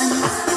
and